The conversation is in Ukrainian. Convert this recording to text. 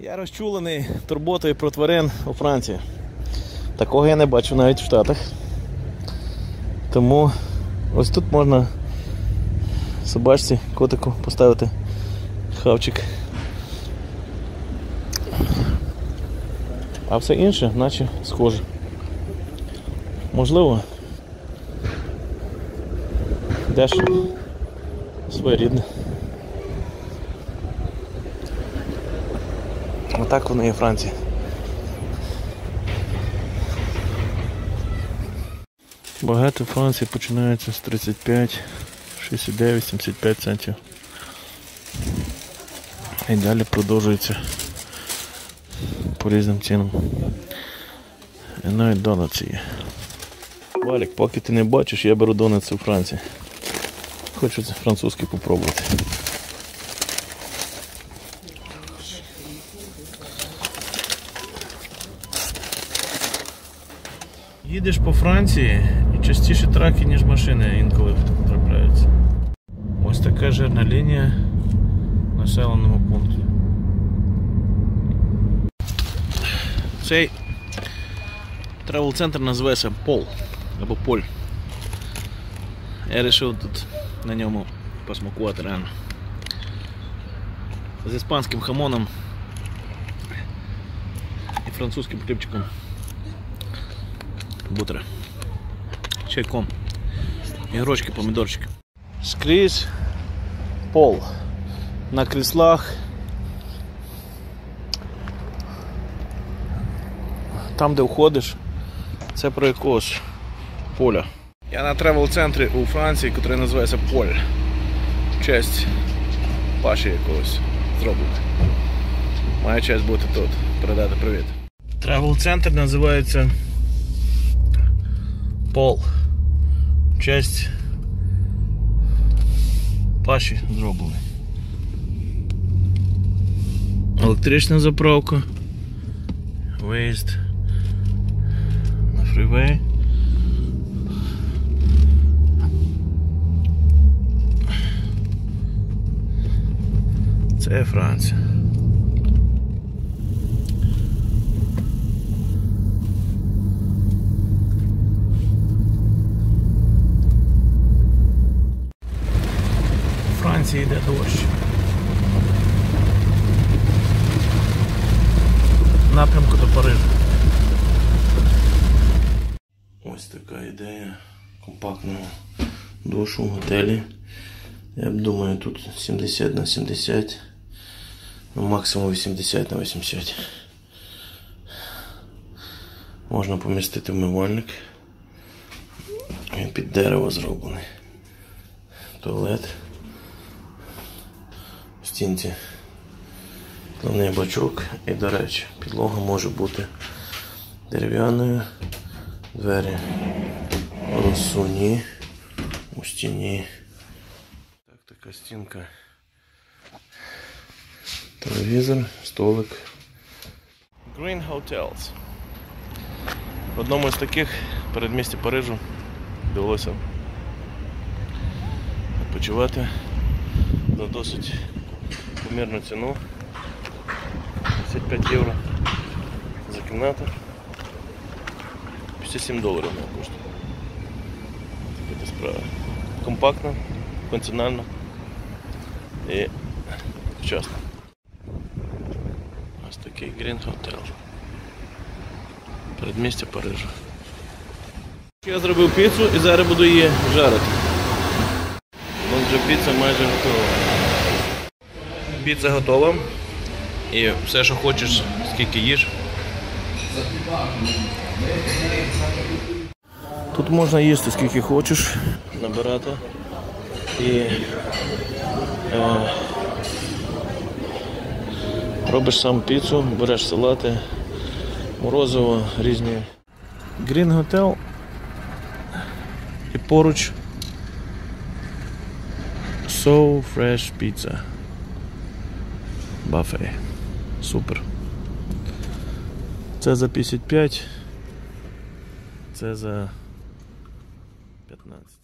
Я розчулений турботою про тварин у Франції. Такого я не бачу навіть в Штатах. Тому ось тут можна собачці, котику поставити хавчик. А все інше, наче схоже. Можливо. Дешево. Своєрідне. Отак воно є Франція. Багато в Франції починається з 35, 69, 75 центів. І далі продовжується по різним цінам. І навіть донатці є. Валік, поки ти не бачиш, я беру донатси у Франції. Хочу французький попробувати. Їдеш по Франції і частіше траки, ніж машини інколи трапляються. Ось така жирна лінія населеного пункту. Цей тревел центр називається Пол або Поль. Я вирішив тут на ньому посмакувати реально. З іспанським хамоном і французьким хлібчиком. Бутера. Чайком. Ігрочки, помідорчики. Скрізь пол. На кріслах. Там, де входиш, це про якогось поля. Я на тревел-центрі у Франції, який називається Поль. Честь Паші якогось зроблено. Має честь бути тут. Передати привіт. Тревел-центр називається Пол. Честь Паші зроблений. Електрична заправка. Виїзд на фрівей. Це Франція. Франції йде дощ. Напрямку до Парижа. Ось така ідея компактного душу в готелі. Я б думаю, тут 70 на 70, ну максимум 80 на 80. Можна помістити вмивальник. Він під дерево зроблений. Туалет. Стінці Головний бачок і, до речі, підлога може бути дерев'яною, двері розсуні у стіні. Так, така стінка. Телевізор, столик. Green Hotels. В одному з таких передмісті Парижу довелося відпочивати за досить помірну ціну. 55 євро за кімнату. 57 доларів вона коштує. Така справа. Компактно, функціонально і вчасно. Ось такий Green Hotel. Передмістя Парижа. Я зробив піцу і зараз буду її жарити. Вон вже піца майже готова. Піца готова. І все, що хочеш, скільки їж. Тут можна їсти скільки хочеш, набирати. І е, робиш сам піцу, береш салати, морозиво, різні. Green Hotel і поруч So Fresh Pizza. Бафе. Супер. Це за 55, це за 15.